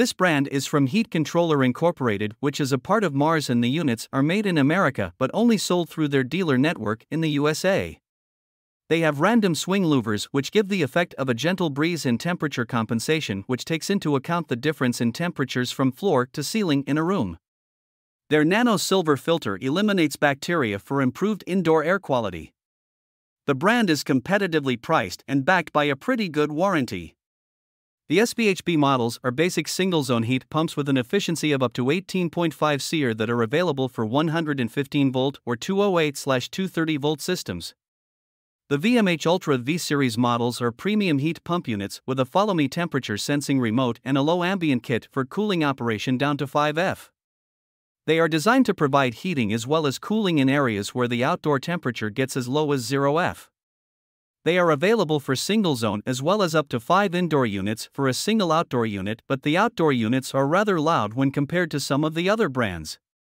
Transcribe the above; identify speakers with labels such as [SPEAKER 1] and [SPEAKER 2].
[SPEAKER 1] This brand is from Heat Controller Incorporated, which is a part of Mars, and the units are made in America but only sold through their dealer network in the USA. They have random swing louvers, which give the effect of a gentle breeze and temperature compensation, which takes into account the difference in temperatures from floor to ceiling in a room. Their nano silver filter eliminates bacteria for improved indoor air quality. The brand is competitively priced and backed by a pretty good warranty. The SVHB models are basic single zone heat pumps with an efficiency of up to 18.5 SEER that are available for 115 volt or 208 230 volt systems. The VMH Ultra V Series models are premium heat pump units with a follow me temperature sensing remote and a low ambient kit for cooling operation down to 5F. They are designed to provide heating as well as cooling in areas where the outdoor temperature gets as low as 0F. They are available for single zone as well as up to 5 indoor units for a single outdoor unit, but the outdoor units are rather loud when compared to some of the other brands.